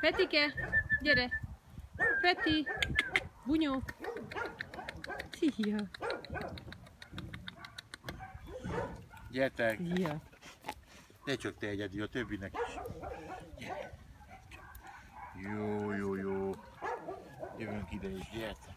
Petike, gyere! Peti! Bunyó! Szia! Gyertek! Szia! Ne csak te egyedül, a többinek is. Gyere. Jó, jó, jó. Jövünk ide is, gyertek.